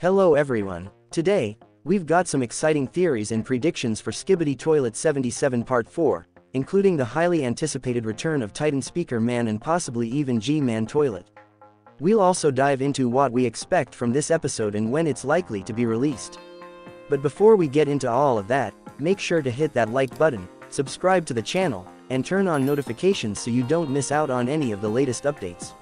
Hello everyone. Today, we've got some exciting theories and predictions for Skibidi Toilet 77 Part 4, including the highly anticipated return of Titan Speaker Man and possibly even G-Man Toilet. We'll also dive into what we expect from this episode and when it's likely to be released. But before we get into all of that, make sure to hit that like button, subscribe to the channel, and turn on notifications so you don't miss out on any of the latest updates.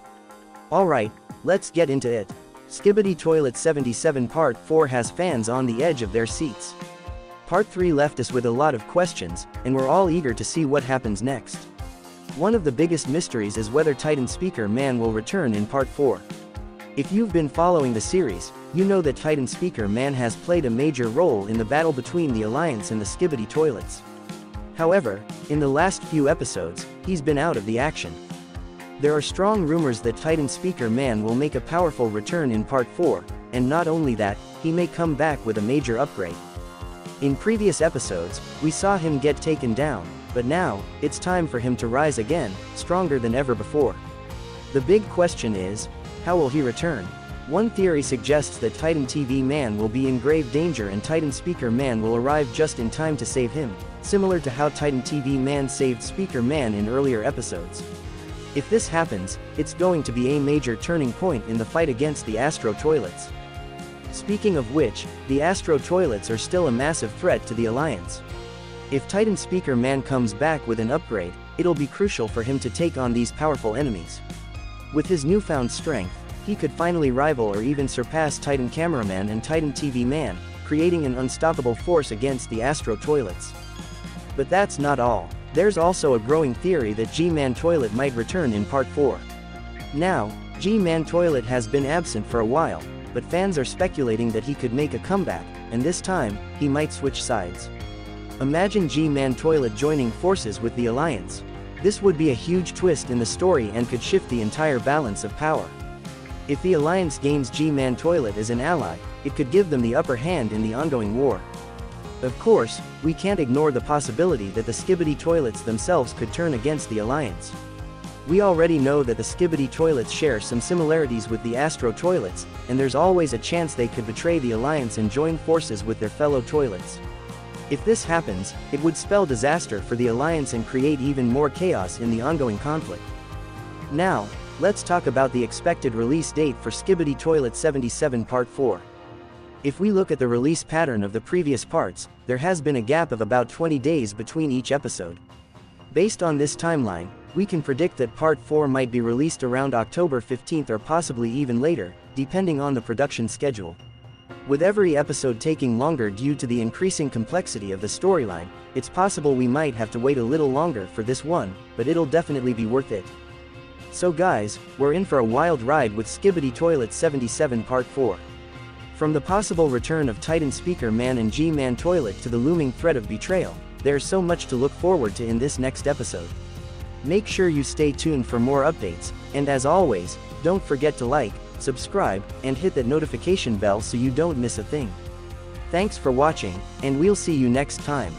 Alright, let's get into it. Skibidi Toilet 77 Part 4 has fans on the edge of their seats. Part 3 left us with a lot of questions, and we're all eager to see what happens next. One of the biggest mysteries is whether Titan Speaker Man will return in Part 4. If you've been following the series, you know that Titan Speaker Man has played a major role in the battle between the Alliance and the Skibidi Toilets. However, in the last few episodes, he's been out of the action. There are strong rumors that Titan Speaker Man will make a powerful return in Part 4, and not only that, he may come back with a major upgrade. In previous episodes, we saw him get taken down, but now, it's time for him to rise again, stronger than ever before. The big question is, how will he return? One theory suggests that Titan TV Man will be in grave danger and Titan Speaker Man will arrive just in time to save him, similar to how Titan TV Man saved Speaker Man in earlier episodes. If this happens, it's going to be a major turning point in the fight against the Astro Toilets. Speaking of which, the Astro Toilets are still a massive threat to the Alliance. If Titan Speaker Man comes back with an upgrade, it'll be crucial for him to take on these powerful enemies. With his newfound strength, he could finally rival or even surpass Titan Cameraman and Titan TV Man, creating an unstoppable force against the Astro Toilets. But that's not all. There's also a growing theory that G-Man Toilet might return in Part 4. Now, G-Man Toilet has been absent for a while, but fans are speculating that he could make a comeback, and this time, he might switch sides. Imagine G-Man Toilet joining forces with the Alliance. This would be a huge twist in the story and could shift the entire balance of power. If the Alliance gains G-Man Toilet as an ally, it could give them the upper hand in the ongoing war. Of course, we can't ignore the possibility that the Skibidi Toilets themselves could turn against the Alliance. We already know that the Skibidi Toilets share some similarities with the Astro Toilets, and there's always a chance they could betray the Alliance and join forces with their fellow Toilets. If this happens, it would spell disaster for the Alliance and create even more chaos in the ongoing conflict. Now, let's talk about the expected release date for Skibidi Toilet 77 Part 4. If we look at the release pattern of the previous parts, there has been a gap of about 20 days between each episode. Based on this timeline, we can predict that Part 4 might be released around October 15th or possibly even later, depending on the production schedule. With every episode taking longer due to the increasing complexity of the storyline, it's possible we might have to wait a little longer for this one, but it'll definitely be worth it. So guys, we're in for a wild ride with Skibidi Toilet 77 Part 4. From the possible return of Titan Speaker Man and G-Man Toilet to the looming threat of betrayal, there's so much to look forward to in this next episode. Make sure you stay tuned for more updates, and as always, don't forget to like, subscribe, and hit that notification bell so you don't miss a thing. Thanks for watching, and we'll see you next time.